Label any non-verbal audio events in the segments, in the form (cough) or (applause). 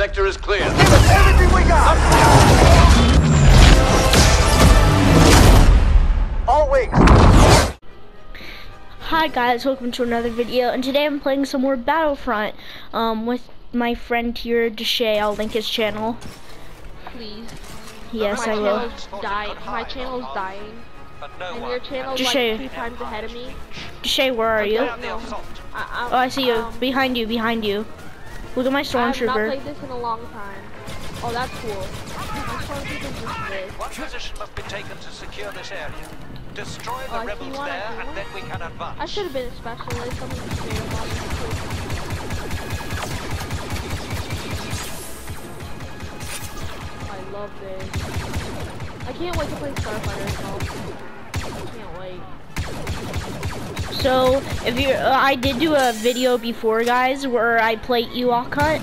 sector is clear. Give us everything we got! All wings! Hi guys, welcome to another video, and today I'm playing some more Battlefront um, with my friend here, Deshay. I'll link his channel. please. Yes, my I will. channel's dying. My channel's dying. And your channel's Just like say- two times ahead of me. Deshay, where are you? don't know. I, Oh, I see you. Um, behind you, behind you. Look at my I have not played this in a long time. Oh, that's cool. My stormtrooper's just this. One position must be taken to secure this area. Destroy Oh, the uh, I see rebels there, and one. then we can advance. I should have been a specialist. Someone just straight up on me. I love this. I can't wait to play Starfighter as well. I can't wait. So, if you, uh, I did do a video before, guys, where I play Ewok Hunt.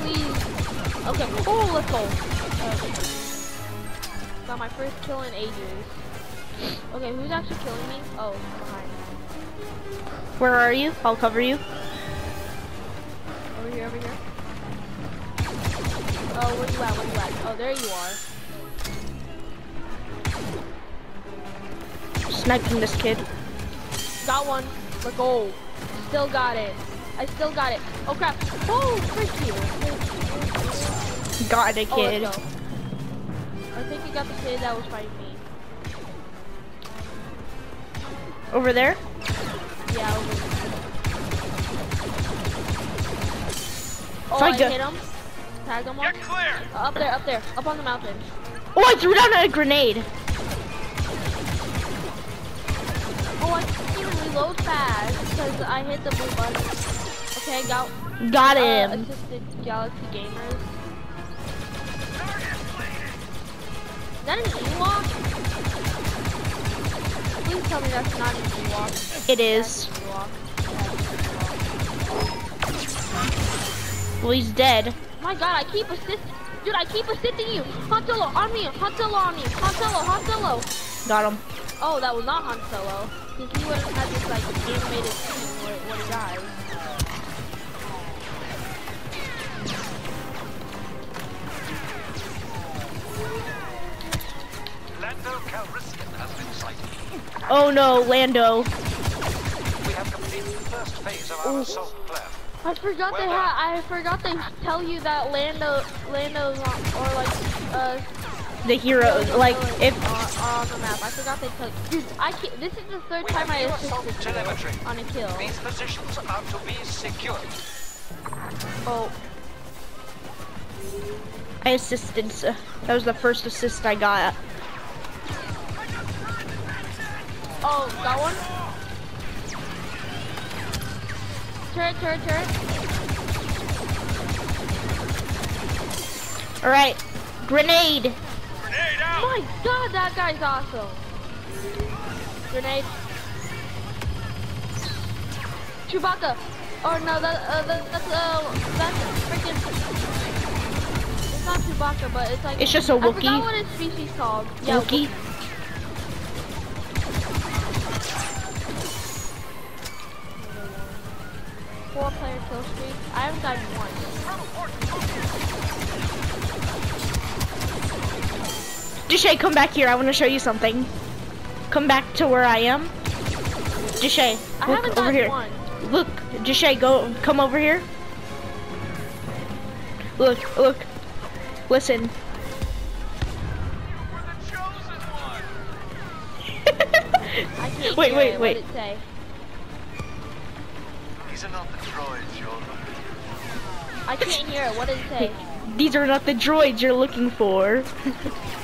Please. Okay. Oh, let's go. Got my first kill in ages. Okay, who's actually killing me? Oh, behind. Where are you? I'll cover you. Over here, over here. Oh, where you at? Where you at? Oh, there you are. Sniping this kid. Got one. Let's go. Still got it. I still got it. Oh crap. Oh, frick you. Got a Oh, kid. let's go. I think you got the kid that was fighting me. Over there? Yeah, over there. Oh, If I I go- hit him. Tag him one. Uh, up there, up there. Up on the mountain. Oh, I threw down a grenade. Oh, I can't even reload fast because I hit the blue button. Okay, got Got uh, him. assisted Galaxy Gamers. Is that an Ewok? Please tell me that's not an Ewok. It is. Ewok. Well, he's dead. My god, I keep assist. Dude, I keep assisting you. Han Solo, on me. Han Solo on me. Han Solo. Got him. Oh, that was not Han Solo. Because he would have this like animated scene where, where he dies. Lando Calrissian has been sighted. Oh no, Lando. We have completed the first phase of our assault plan. I forgot they Well had. I forgot they tell you that Lando, Lando's on, or like, uh, The hero, like, if, are, are on the map. I forgot they took. Dude, I can't. This is the third We time I assisted telemetry. on a kill. These positions are to be secured. Oh, I assisted, so that was the first assist I got. oh, got one. Turret, turret, turret. Alright, grenade. My God, that guy's awesome. Grenade. Chewbacca. Oh no, that uh, that, that's uh that's freaking. It's not Chewbacca, but it's like. It's just a I Wookiee. forgot what his species called. Yeah, Wookie. Four player kill streak. I haven't died once. Deshay, come back here. I want to show you something. Come back to where I am. Deshay, I look haven't over here. once. Look, Deshay, go, come over here. Look, look, listen. (laughs) I Wait, wait, it. wait. What did it say? These are not the droids you're looking I can't hear it. What did it say? (laughs) These are not the droids you're looking for. (laughs)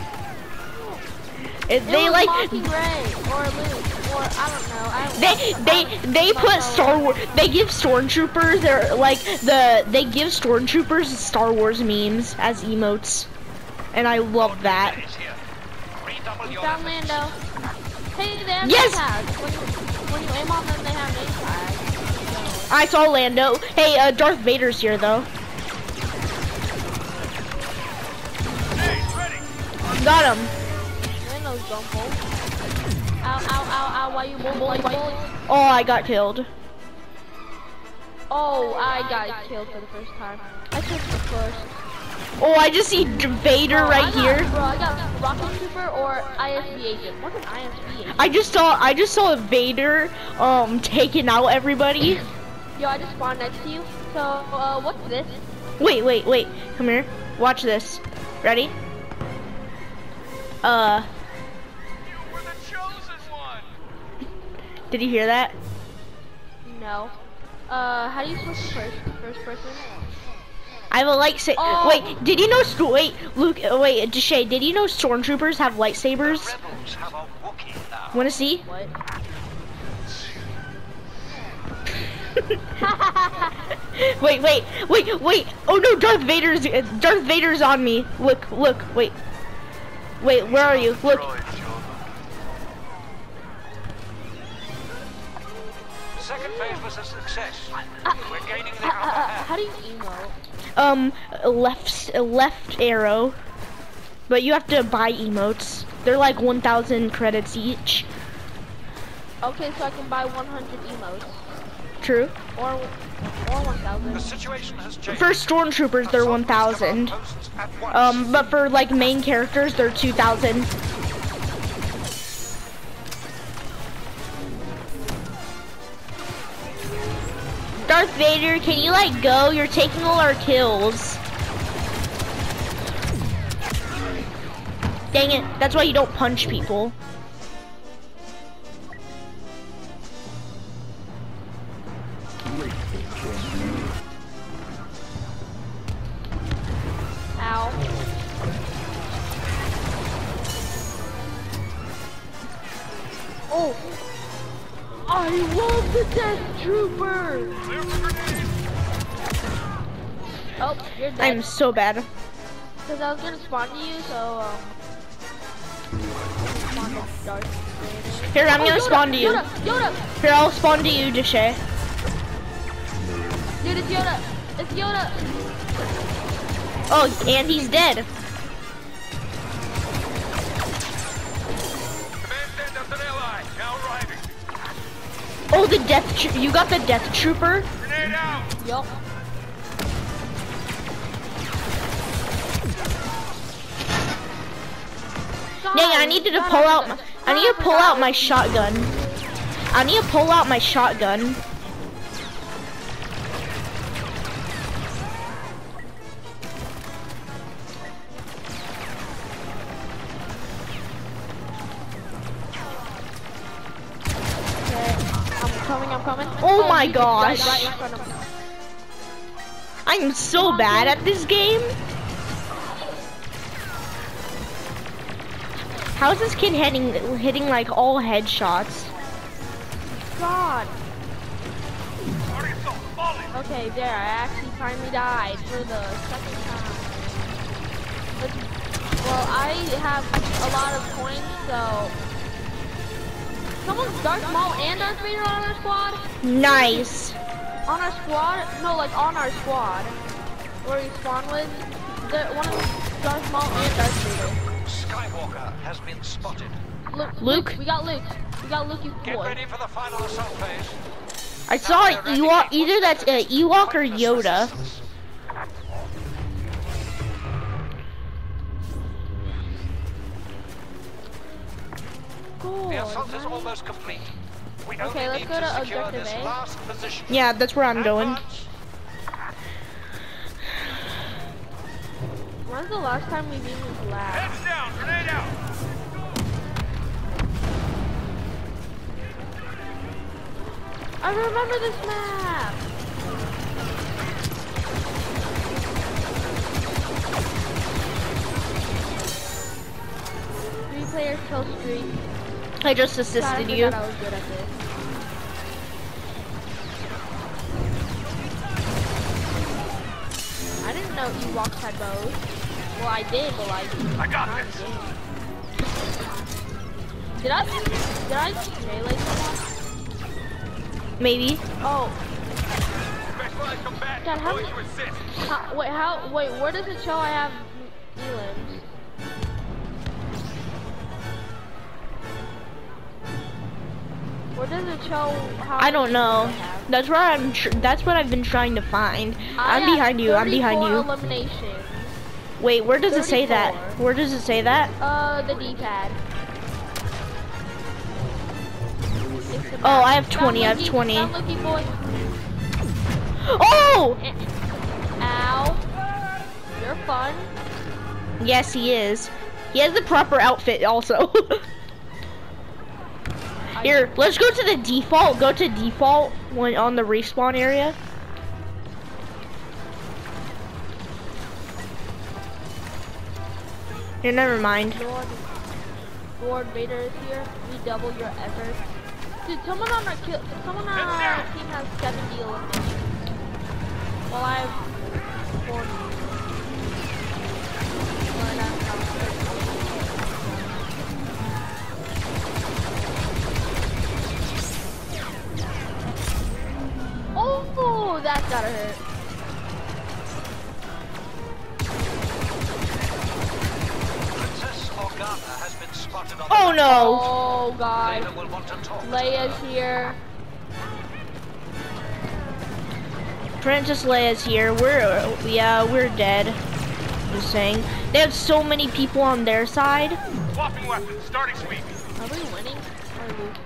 It- they like Mockingjay or Luke or I don't know. I don't they they they put. Star Wars. They give stormtroopers their like the they give stormtroopers Star Wars memes as emotes, and I love that. We found. Lando. Hey, they have Yes! tags. When you, when you aim on them, they have name tags. I saw Lando. Hey, uh, Darth Vader's here though. Got him. Lando's gumbo. Ow, ow, ow, ow, why you bully, bully, bully? Oh, I got killed. Oh, I got killed for the first time. I took the first. Oh, I just see Vader Oh, right got- here. Bro, I got Rocket Trooper or ISB agent. What's an ISB agent? I just saw I just saw Vader um taking out everybody. Yo, I just spawned next to you. So, uh, what's this? Wait, wait, wait. Come here. Watch this. Ready? Uh, did you hear that? No. Uh, how do you switch to first, first person? I have a lightsaber. Oh. Wait, did you know? Wait, Luke. Uh, wait, Deshay, did you know stormtroopers have lightsabers? Rebels have a Want to see? What? (laughs) Wait, wait, wait, wait. Oh no, Darth Vader's uh, Darth Vader's on me. Look, look, wait. Wait, where are you? Look. Second phase was a success. Uh, We're gaining the uh, upper uh, hand. how do you emote? Um, left left arrow. But you have to buy emotes. They're like 1,000 credits each. Okay, so I can buy 100 emotes. True. Or, or The 1,000. situation has changed. For stormtroopers, they're 1,000. Um, but for like main characters, they're 2,000. Darth Vader, can you like go? You're taking all our kills. Dang it, that's why you don't punch people. I'm so bad. Because I was gonna spawn to you, so, um... spawn to Darth Vader. Here, I'm Oh, gonna Yoda, spawn to you. Yoda! Yoda! Here, I'll spawn to you, Deshay. Dude, it's Yoda! It's Yoda! Oh, and he's dead. Command send up an ally. Now arriving. Oh, the death. You got the death trooper. Grenade out. Yup. Dang, I needed to pull out. My, I need to pull out my shotgun. I need to pull out my shotgun. I'm coming, I'm coming. Oh my you just died gosh. Right in front of me. I'm so bad at this game. How's this kid hitting hitting like all headshots? God. Party assault. Falling. Okay, there, I actually finally died for the second time. But, well, I have a lot of coins, so... Someone's Darth Maul and Darth Vader on our squad? Nice. On our squad? No, like on our squad. Where we spawn with. The, one of Darth Maul and Darth Vader. Skywalker has been spotted. Luke, Luke? We got Luke. We got Luke, you Get boy. ready for the final assault phase. I saw Ewok. Either that's uh, Ewok or Yoda. resistance. The assault is almost complete. We Okay, only let's go to secure objective A. Yeah, that's where I'm going. When's the last time we've even lab? Heads down. Grenade out. I remember this map. Three players kill streak. I just God, I assisted you. I was good at this. I didn't know Ewoks had bows. Well, I did, but like. I got this. in game. Did I? Did I melee someone? Maybe. Oh, Specialized combatant. Dad, how many- to assist. how, wait, how? Wait, where does it show I have elims? Where does it show how? I don't know. That's where I'm. Tr that's what I've been trying to find. I I'm behind you. I'm behind you. Eliminations. Wait, where does it say that? Where does it say that? Uh, the D-pad. Oh. I have Down 20, I have Lucky, 20. down Oh! Ow. You're fun. Yes, he is. He has the proper outfit also. (laughs) Here, let's go to the default. Go to default when on the respawn area. Here, never mind. Lord, Lord Vader is here. Redouble your efforts. Dude, someone on our kill, someone on our team Leia's her. here. Princess Leia's here. We're yeah, we're dead. Just saying. They have so many people on their side. Swapping weapons. Starting sweep. Are we winning or losing?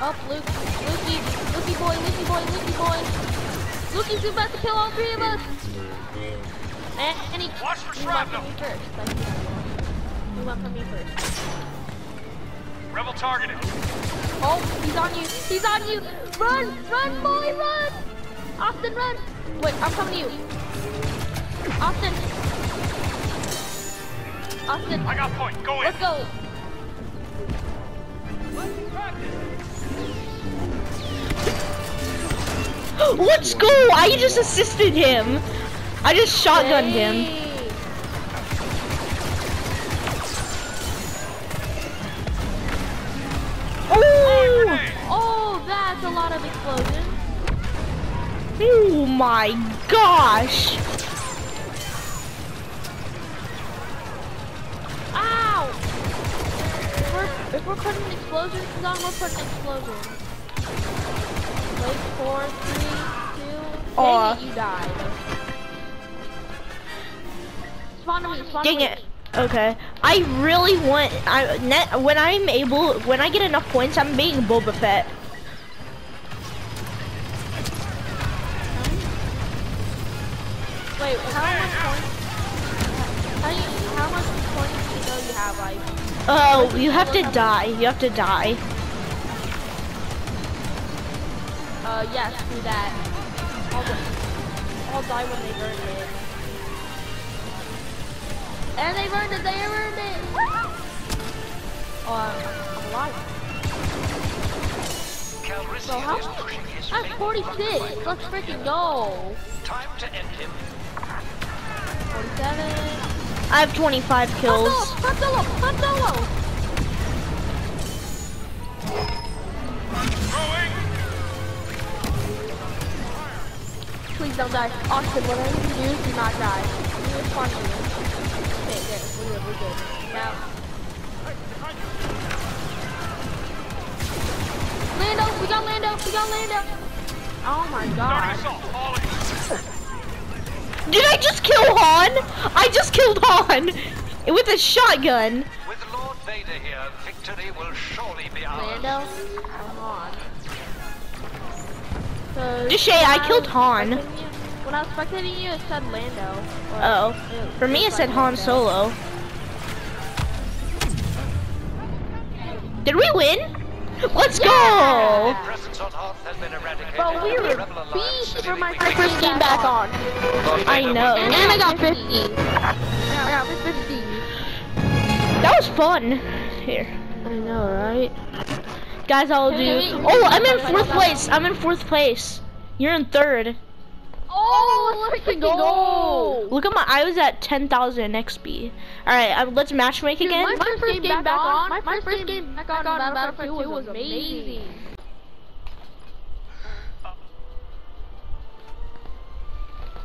Up, Luke. Lukey. Lukey boy, Lukey boy, Lukey boy. Lukey's about to kill all three of us. And, and he, Watch for he went for shrapnel. me first. Like, he went for me first. Rebel targeted. Oh, he's on you. He's on you. Run, run, boy, run. Austin, run. Wait, I'm coming to you. Austin. Austin, I got point. Go in. let's go. Let's go! I just assisted him. I just shotgunned him. A lot of explosions. Oh my gosh! Ow! If we're, if we're putting explosions on, we're putting explosions. Wait, four, three, two. Aw. Dang it, you died. Spawn to me, spawn Dang it. Okay. I really want I net when I'm able when I get enough points I'm being Boba Fett. Oh, you have to die. You have to die. uh, yes, do that. I'll, I'll die when they burn it. And they burned it, they burned it! Oh, I'm, I'm alive. So how is pushing his I'm 46. Let's freaking go. Time to end him. 47. I have 25 kills. Han Solo! Han Please don't die. Austin, whatever you do, do not die. You respond to me. Okay, good. We're good, we're good. Now. Lando! We got Lando! We got Lando! Oh my god. Assault. All in. Did I just kill Han? I just killed Han with a shotgun. With Lord Vader here, victory will surely be ours. Lando? Come on. 'Cause Deshay, I when killed was Han. you- When I was spectating you, it said Lando. Or- Oh. it- For me it looked said Han Solo. Did we win? Let's go! Yeah! Presence on Hoth has been eradicated. But we were Rebel beat for my first game back on. I know. And I got 50. I got 50. That was fun. Here. I know, right? Guys, I'll do. Oh, I'm in fourth place. I'm in fourth place. You're in third. Oh, let's freaking go! Look at my. I was at 10,000 XP. All right, um, let's matchmake again. My first game back on, my first game back on Battlefield 2 was amazing.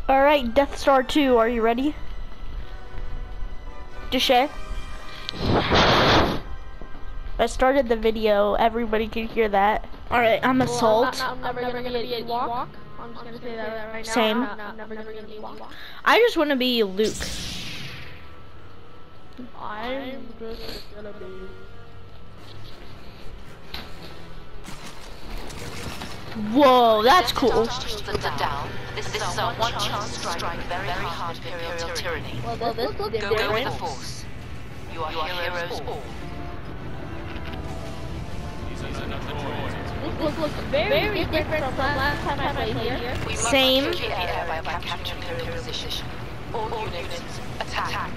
All right, Death Star 2. Are you ready? Deshay. I started the video. Everybody could hear that. All right, I'm Well, assault. I'm, not, I'm never gonna be an Ewok. I'm just gonna say that right now. Same. I'm, not, I'm never gonna be an I just want to be Luke. I'm just gonna be. Whoa, that's cool. Down. This is our one chance to strike very hard Imperial tyranny. Well, this, this looks Go, go with the Force. You are heroes all. This looks, looks very, different from last time I played here. We Same. secure the area by capturing Imperial position. All units, attack.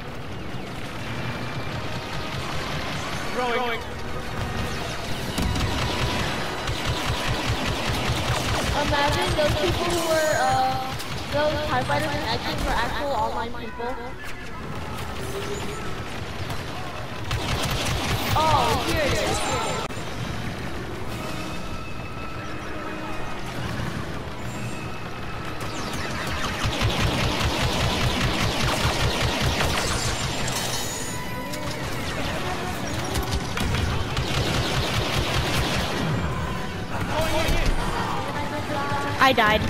Imagine those people who were, uh, those TIE fighters and X-Wings were actual online people. Oh, here it is, here it is. I died.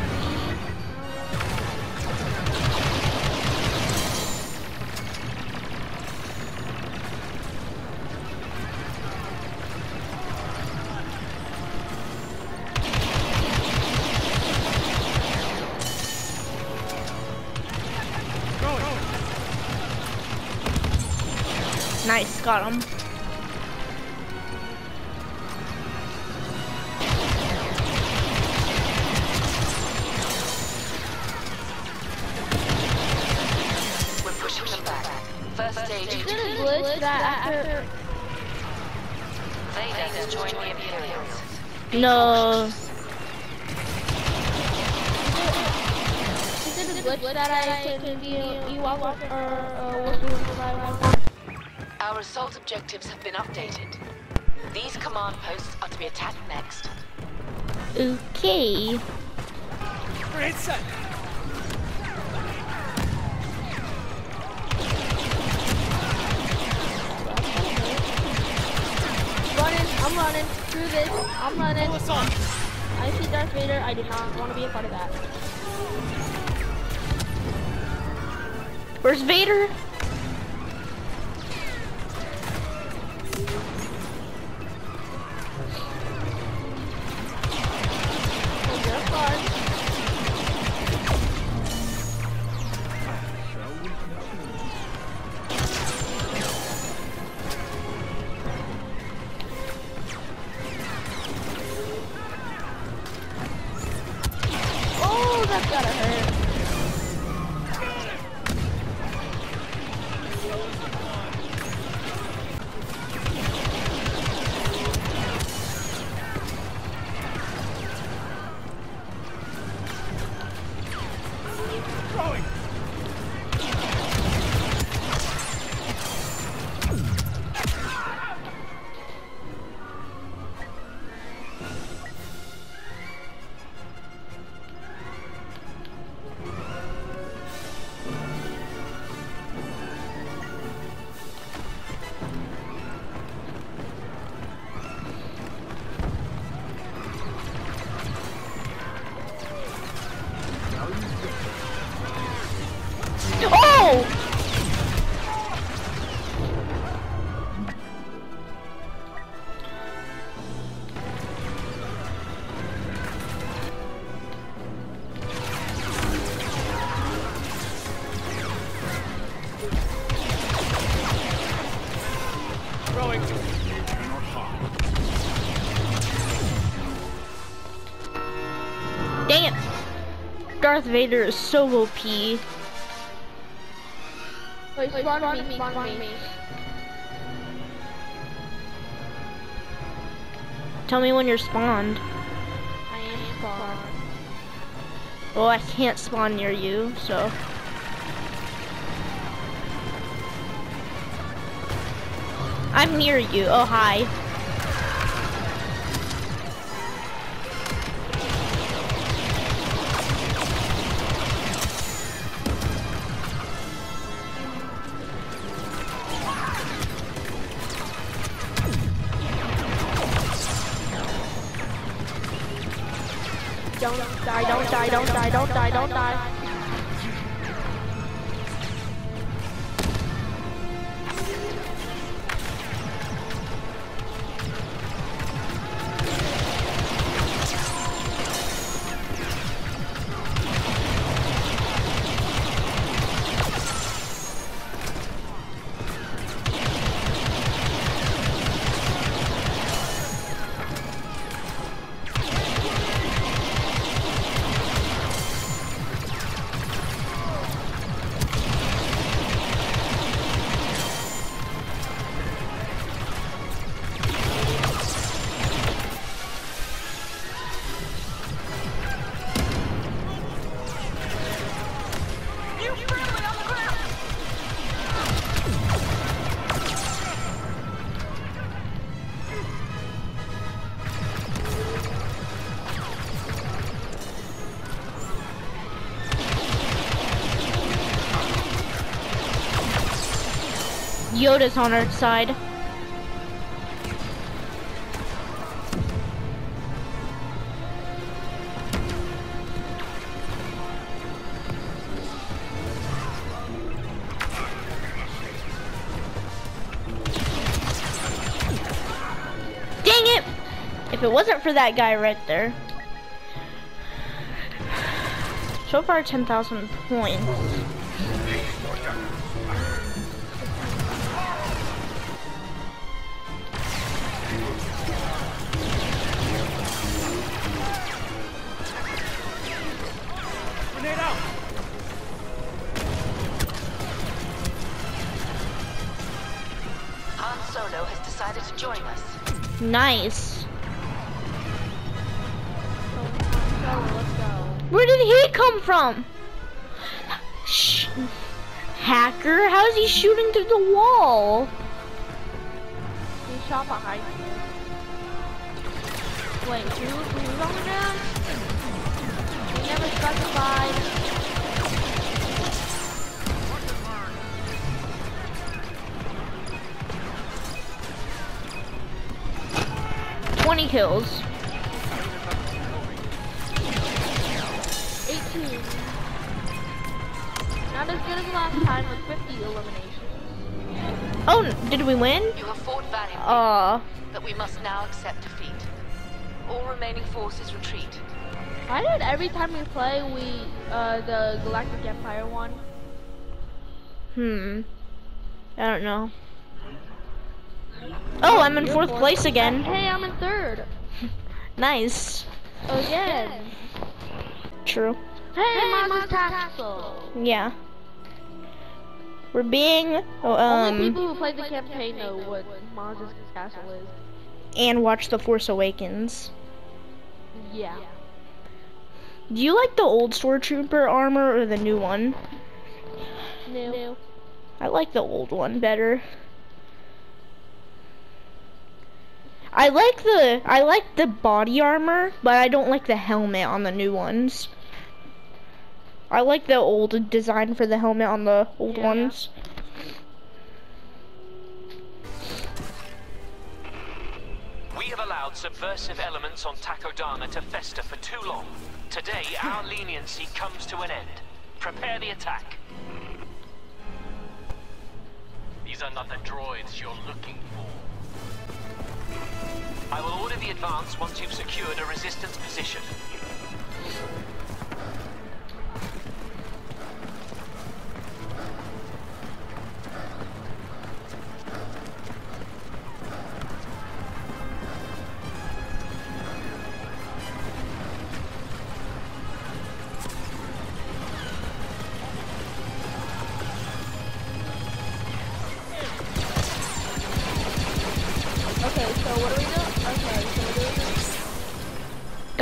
Nice, got him. Glitch that after... Vader has joined the Imperials. No. Is it a glitch that I can be Ewok or uh, Our assault objectives have been updated. These command posts are to be attacked next. Okay. Running, I'm running through this. I'm running. I see Darth Vader. I do not want to be a part of that. Where's Vader? Darth Vader is so OP. Wait, spawn me, spawn me. Tell me when you're spawned. I am spawned. Well, I can't spawn near you, so. I'm near you. Oh, hi. Yoda's on our side. Dang it! If it wasn't for that guy right there. So far, 10,000 points. Grenade out! Han Solo has decided to join us. Nice. So, let's go. Where did he come from? Sh Hacker, how's he shooting through the wall? He shot behind you. Wait, who, who's on the ground? Never specified. Twenty kills. 18. Not as good as last time with 50 eliminations. Oh, did we win? You have fought valiantly, Uh, but we must now accept defeat. All remaining forces retreat. Why did every time we play, we, uh, the Galactic Empire won? hmm. I don't know. Oh, I'm in You're fourth place again. Hey, I'm in third. (laughs) Nice. Again. True. Hey, Maz's Castle. Yeah. We're being Only um people who play the campaign know what Maz's Castle is. and watch The Force Awakens. Yeah. Do you like the old stormtrooper armor or the new one? New. I like the old one better. I like the I like the body armor, but I don't like the helmet on the new ones. I like the old design for the helmet on the old Yeah. ones. We have allowed subversive elements on Takodana to fester for too long. Today, our leniency comes to an end. Prepare the attack. These are not the droids you're looking for. I will order the advance once you've secured a resistance position.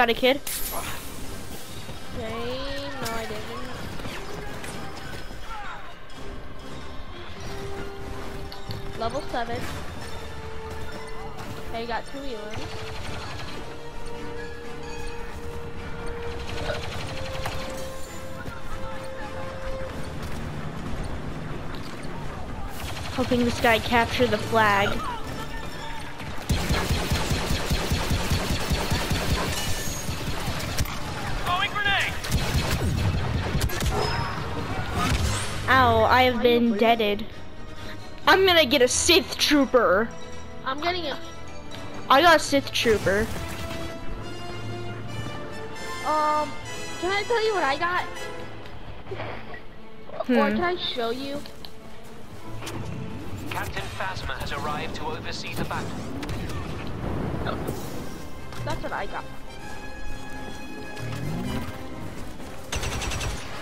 Got a kid? Okay, no I didn't. Level 7. Okay, got two Elans. Hoping this guy capture the flag. Ow, I have Why are you been bleeding? deaded. I'm gonna get a Sith Trooper. I'm getting a. I got a Sith Trooper. Um, can I tell you what I got? Or Hmm. can I show you? Captain Phasma has arrived to oversee the battle. That's what I got.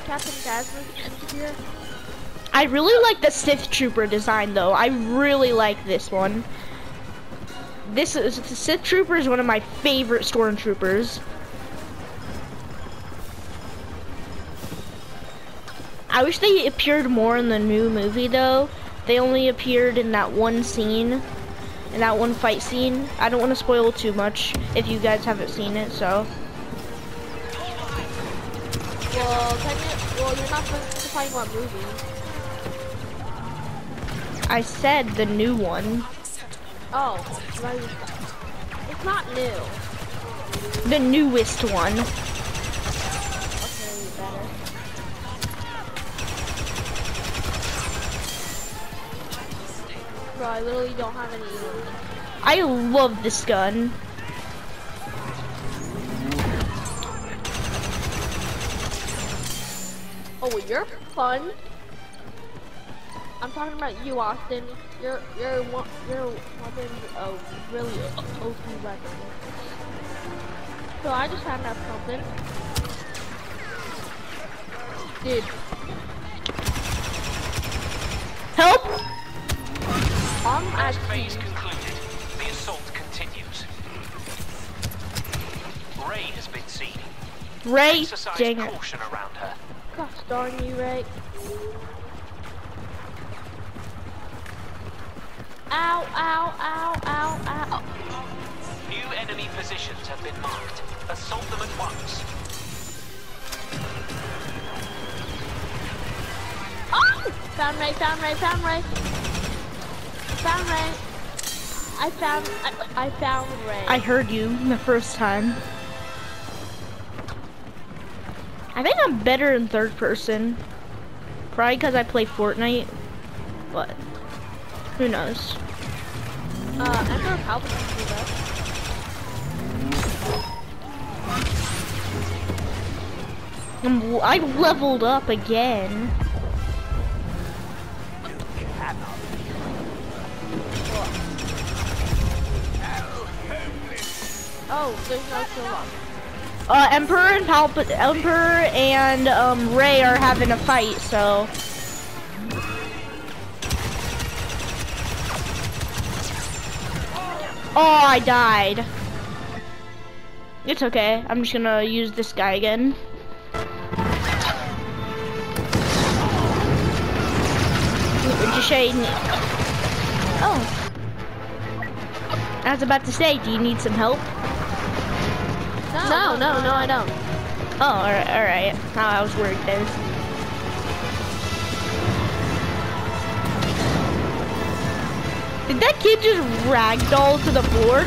Captain Phasma is here. I really like the Sith Trooper design though. I really like this one. This is the Sith Trooper is one of my favorite stormtroopers. I wish they appeared more in the new movie though. They only appeared in that one scene, in that one fight scene. I don't want to spoil too much if you guys haven't seen it, so. Well, well, you're not specifying what movie. I said the new one. Oh, right. It's not new. The newest one. Okay. Bro, I literally don't have any. I love this gun. Oh, you're fun. Talking about you, Austin. Your your wa- your weapon's a uh, really o- OP weapon. So I just found out something. Dude, Help! I'm actually phase concluded, the assault continues. Rey has been seen. Rey, Exercise dang it. caution around her. gosh darn you, right? Ow, ow, ow, ow, ow. New enemy positions have been marked. Assault them at once. Oh! Found Rey, found Rey, found Rey. Found Rey. I found, I, I found Rey. I heard you the first time. I think I'm better in third person. Probably because I play Fortnite. But, who knows? Uh, Emperor Palpatine do that. I'm, I leveled up again. Oh, there's no kill lock. Uh, Emperor and Palpa- Emperor and um, Rey are having a fight, so. Oh, I died. It's okay. I'm just gonna use this guy again. Just. Oh. I was about to say, do you need some help? No, no, no, I don't. Oh, alright, alright. Oh, I was worried there. Did that kid just ragdoll to the floor?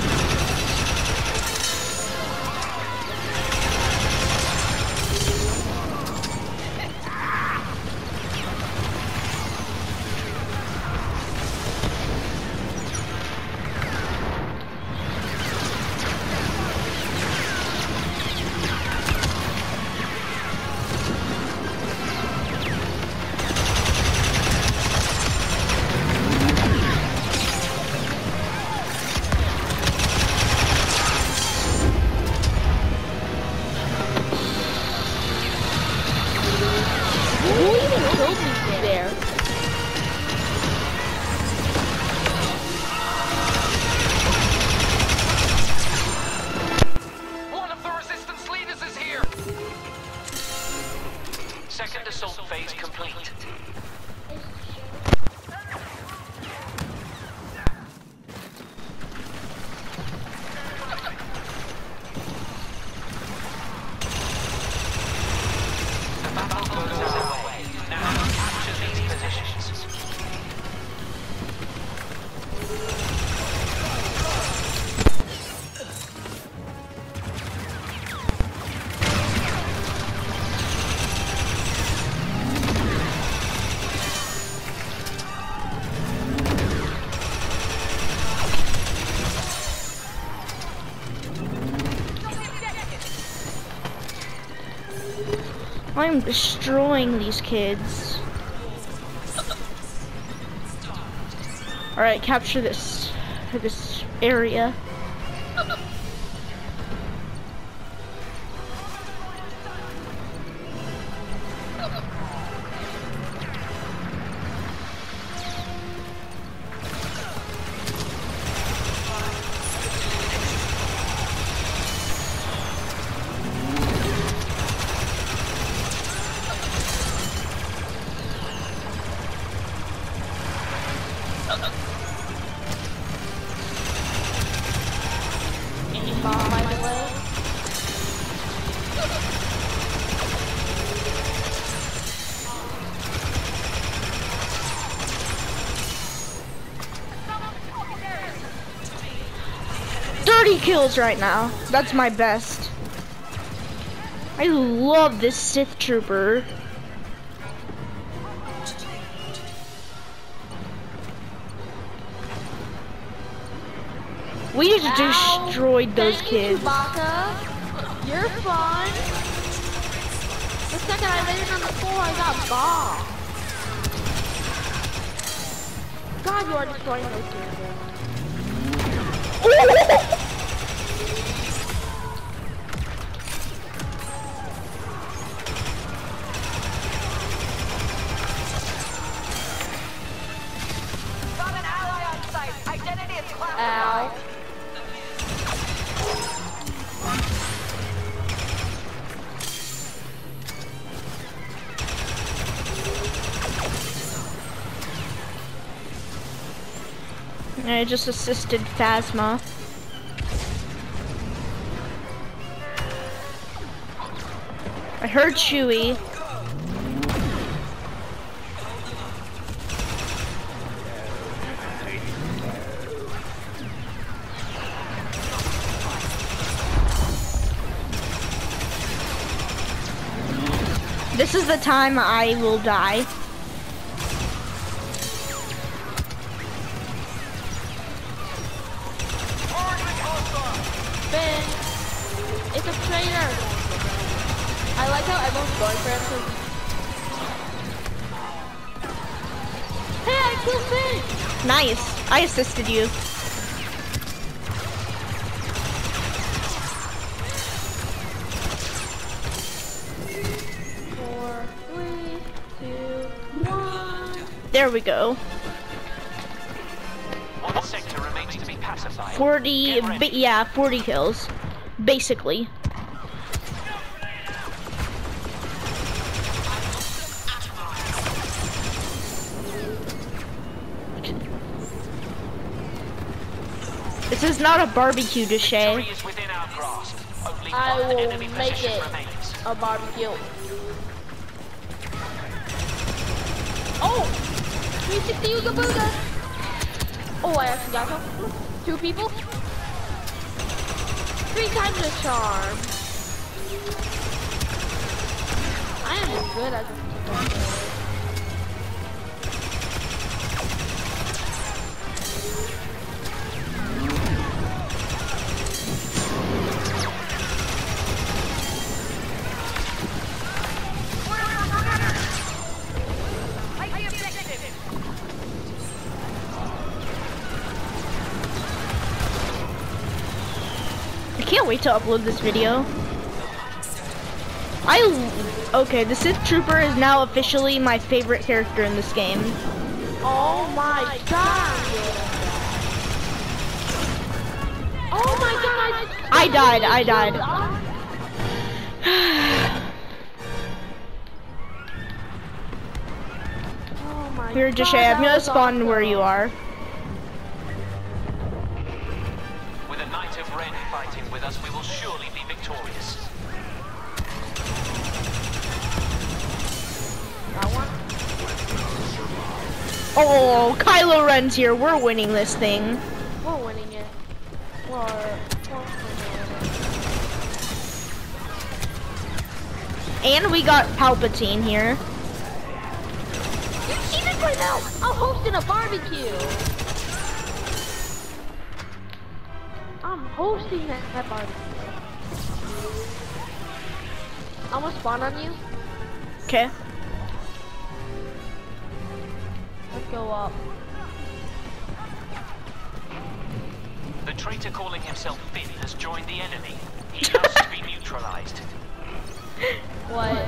I'm destroying these kids. Alright, capture this this area. 30 kills right now. That's my best. I love this Sith Trooper. We just destroyed those kids. You're fun. The second I landed on the floor, I got bombed. God, you are destroying those kids. (laughs) I just assisted Phasma. I heard Chewie. This is the time I will die. I like how everyone's going for him. 'cause- Hey, I killed Finn. Nice. I assisted you. Four, three, two, one. There we go. One sector remains to be pacified. 40, Get yeah, 40 kills. Basically. This is not a barbecue to Victory Shay. is within our grasp. Only I one will enemy make position it. remains. A barbecue. Oh! 360 Ooga Booga! Oh, I actually got some. Two people? Three times the charm. I am as good as a to upload this video. I okay, the Sith Trooper is now officially my favorite character in this game. Oh my god! Oh my god! I died, I died. (sighs) Oh my Here, god, Jashay, I'm gonna spawn where you are. Us, we will surely be victorious. That one? Oh, Kylo Ren's here. We're winning this thing. We're winning it. We're, we're winning And we got Palpatine here. it. You cheated right now! I'm hosting a barbecue! Oh, hosting that, that barbecue. I'm gonna spawn on you. Okay. Let's go up. The traitor calling himself Finn has joined the enemy. (laughs) He has to be neutralized. (laughs) What?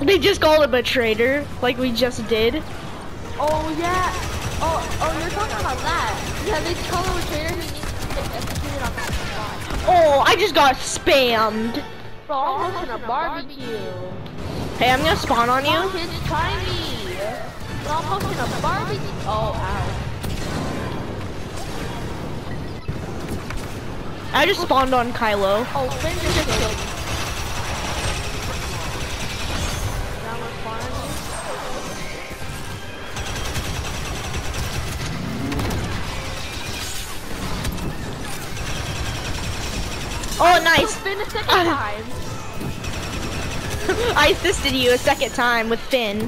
They just called him a traitor, like we just did. Oh yeah. Oh, oh, you're talking about that. Yeah, they call him a traitor Oh, I just got spammed. Bro, I'm hosting a barbecue. Hey, I'm gonna spawn on you. kids, try me. Bro, I'm hosting a barbecue. Oh, ow. I just spawned on Kylo. Oh, Finn just killed me. Oh, nice. Finn a second time. (laughs) I assisted you a second time with Finn.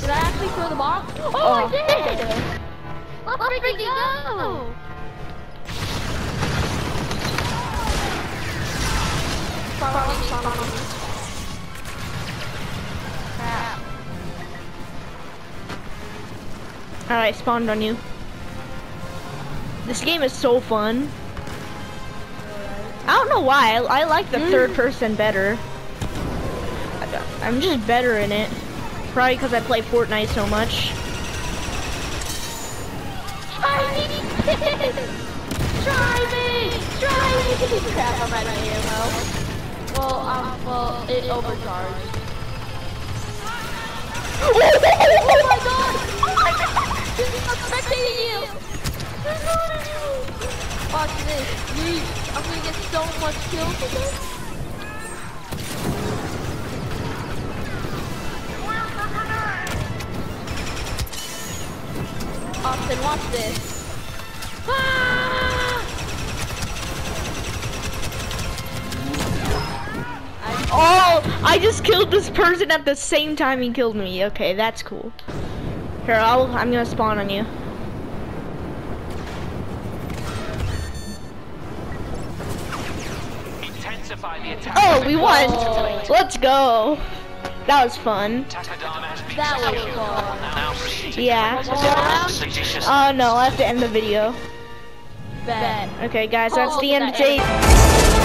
Did I actually throw the bomb? Oh, Oh. I did! (laughs) Let's freaking go! Follow me, follow me. Crap. Alright, spawned on you. This game is so fun. I don't know why. I, I like the third person better. I- I'm just better in it. Probably because I play Fortnite so much. Try me! Try me! Try me! Crap, I'm out of ammo. Well, um, well, it overcharged. Oh my god! Oh my god! I'm spectating you! Watch this. Yeet. I'm gonna get so much kills with this. Austin, watch this. Ah! Oh, I just killed this person at the same time he killed me. Okay, that's cool. Here, I'll, I'm gonna spawn on you. Oh, we won! Let's go. That was fun. Takodana has been That was secured. fun. Yeah. Round? Seditious Oh no, I have to end the video. Bet. Okay, guys, that's Oh, the end of that today's.